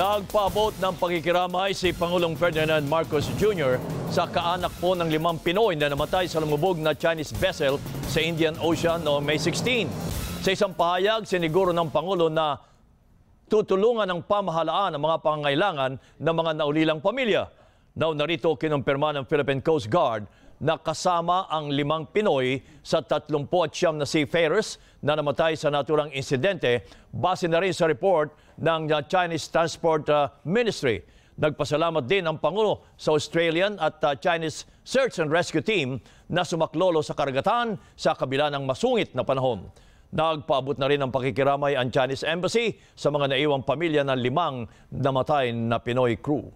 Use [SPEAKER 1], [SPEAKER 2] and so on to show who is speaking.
[SPEAKER 1] Nagpaabot ng pakikiramay si Pangulong Ferdinand Marcos Jr. sa kaanak po ng limang Pinoy na namatay sa lumubog na Chinese vessel sa Indian Ocean noong May 16. Sa isang pahayag, siniguro ng Pangulo na tutulungan ng pamahalaan ang mga pangangailangan ng mga naulilang pamilya. Now narito kinumpirma ng Philippine Coast Guard na kasama ang limang Pinoy sa 39 na seafarers na namatay sa naturang insidente base na rin sa report ng uh, Chinese Transport uh, Ministry. Nagpasalamat din ang Pangulo sa Australian at uh, Chinese Search and Rescue Team na sumaklolo sa karagatan sa kabila ng masungit na panahon. Nagpaabot na rin ng pakikiramay ang Chinese Embassy sa mga naiwang pamilya ng limang namatay na Pinoy crew.